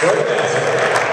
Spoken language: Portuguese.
Foi mesmo.